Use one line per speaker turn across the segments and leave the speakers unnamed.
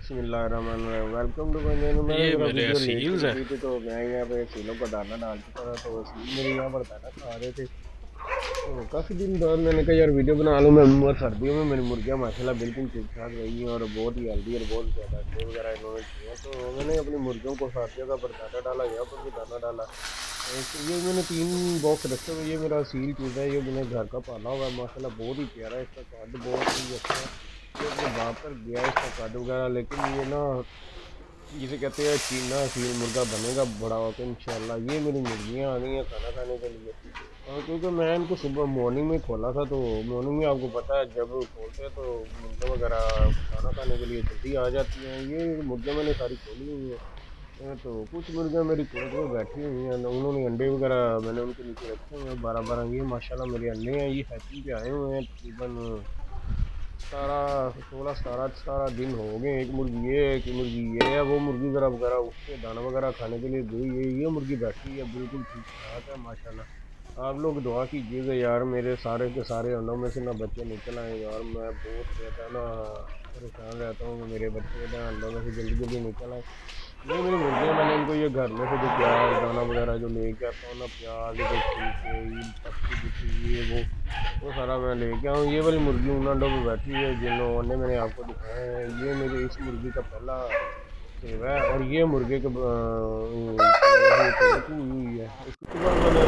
Welcome to my channel
ये
मेरे
seals
हैं। तो मैं यहाँ पे सीलों का दाना डाल चुका था तो सील मेरे यहाँ पर दाना खा रहे थे। तो काफ़ी दिन बाद मैंने कहा यार वीडियो बना लूँ मैं और सर्दियों में मेरी मुर्गियाँ माशाल्लाह बिल्कुल ठीक ठाक रही हैं और बहुत ही हेल्दी और बहुत ज़्यादा अंडे वगैरह इन्होंने हैं। तो मैंने अपनी मुर्गियों को सर्दियों का पर डाला यहाँ पर भी दाना डाला। तो ये मैंने तीन बॉक्स रखे हुए ये मेरा सील चूज़ है ये मैंने घर का पाला हुआ है माशाल्लाह बहुत ही प्यारा है इसका कद बहुत ही अच्छा है। अपने बाप पर गया है इसका कद वगैरह, लेकिन ये ना, जिसे कहते हैं चीना सील मुर्गा बनेगा बड़ा होकर इंशाल्लाह, ये मेरी मुर्गियाँ आ गई हैं खाना खाने के लिए। और क्योंकि मैं इनको सुबह मॉर्निंग में खोला था तो मॉर्निंग में आपको पता है, जब खोलते हैं तो मुर्गा वगैरह खाना खाने के लिए जल्दी आ जाती हैं। ये मुर्गियाँ मैंने सारी खोली हुई हैं। तो कुछ मुर्गियाँ मेरी कोट में बैठी हुई हैं, उन्होंने अंडे वगैरह मैंने उनके नीचे रखे हुए हैं, बारह बारह, ये माशाला मेरे अंडे हैं, ये हैचिंग पे आए हुए हैं, तकरीबन सतारह सोलह, सतारह सतारह दिन हो गए एक मुर्गी ये एक मुर्गी ये है। वो मुर्गी वगैरह वगैरह, उसके दाना वगैरह खाने के लिए गई है ये मुर्गी बैठी है, बिल्कुल ठीक ठाक है, माशाल्लाह। आप लोग दुआ कीजिएगा यार, मेरे सारे के सारे अंडों में से ना बच्चे निकल आए यार। मैं बहुत रहता ना, परेशान रहता हूँ मेरे बच्चे ना अंडों में से जल्दी जल्दी निकल आए। ये मेरी मुर्गियाँ मैंने इनको ये घर में से जो प्याज, दाना वगैरह जो लेके आता हूँ ना, प्याज ये, वो वो सारा मैं ले गया हूँ ये वाली मुर्गी उन अंडों में बैठी है जिन लोगों ने मैंने आपको दिखाया है ये मेरे इस मुर्गी का पहला सेव है और ये मुर्गे के हुई है बाद मैंने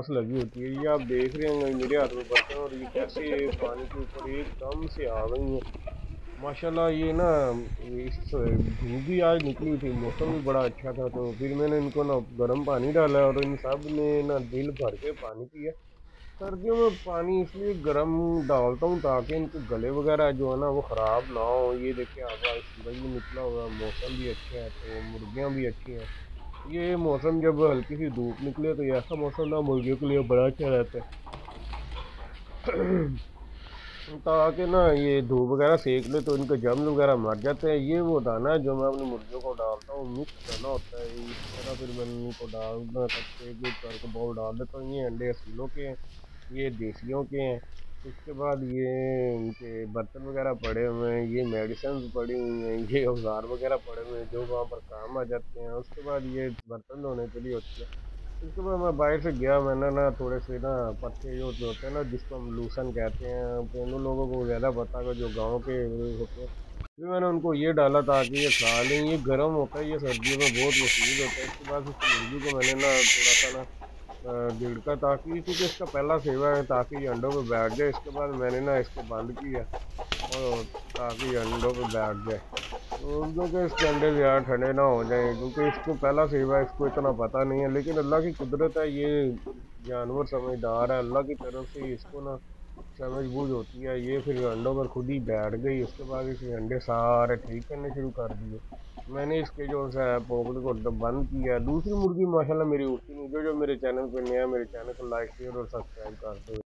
प्यास लगी होती है ये आप देख रहे होंगे मेरे हाथ में बर्तन और ये कैसे पानी के ऊपर एकदम से आ गई हैं। माशाल्लाह, ये ना, इस, धूप भी आज निकली थी, मौसम भी बड़ा अच्छा था तो फिर मैंने इनको ना गर्म पानी डाला और इन सबने ना दिल भर के पानी पिया। सर्दियों में पानी इसलिए गर्म डालता हूँ ताकि इनके गले वगैरह जो है ना, वो ख़राब ना हो। ये देखिए आगा सूरज भी निकला हुआ मौसम भी अच्छा है तो मुर्गियाँ भी अच्छी हैं। ये मौसम जब हल्की सी धूप निकले तो ऐसा मौसम ना मुर्गियों के लिए बड़ा अच्छा रहता है। ताकि ना ये धूप वगैरह सेक ले तो इनके जम्स वगैरह मर जाते हैं। ये वो दाना है जो मैं अपनी मुर्गियों को डालता हूँ, मिक्स दाना होता है। इस तरह फिर मैं इनको डालना करके करके बाउल डाल देता हूँ। ये अंडे असीलों के हैं, ये देसियों के हैं। उसके बाद ये इनके बर्तन वगैरह पड़े हुए हैं, ये मेडिसिन पड़ी हुई हैं, ये औज़ार वगैरह पड़े हुए हैं, जो वहाँ पर काम आ जाते हैं। उसके बाद ये बर्तन धोने के लिए होती है। उसके बाद मैं बाहर से गया, मैंने ना थोड़े से ना पत्ते जो होते हैं ना, जिसको हम लूसन कहते हैं उन लोगों को ज़्यादा पता है, जो गाँव के होते हैं। फिर मैंने उनको ये डाला, ताकि ये खा लें। ये गर्म होता है, ये सर्दियों में बहुत मफीद होता है। इसके बाद उस मुर्गी को मैंने ना थोड़ा सा ना गिड़का ताकि क्योंकि इसका पहला सेवा है, ताकि ये अंडों पे बैठ जाए। इसके बाद मैंने ना इसको बंद किया और ताकि अंडों पे बैठ जाए। तो क्योंकि इसके अंडे ज़्यादा ठंडे ना हो जाएँ, क्योंकि इसको पहला सेवा इसको इतना पता नहीं है। लेकिन अल्लाह की कुदरत है, ये जानवर समझदार है। अल्लाह की तरफ़ से इसको ना समझ बूझ होती है। ये फिर अंडों पर खुद ही बैठ गई, उसके बाद इसके अंडे सारे ठीक करने शुरू कर दिए। मैंने इसके जो है पोकड़ को बंद किया। दूसरी मुर्गी, माशाल्लाह, मेरी उठती नहीं। जो जो मेरे चैनल पर नया, मेरे चैनल को लाइक शेयर और सब्सक्राइब करते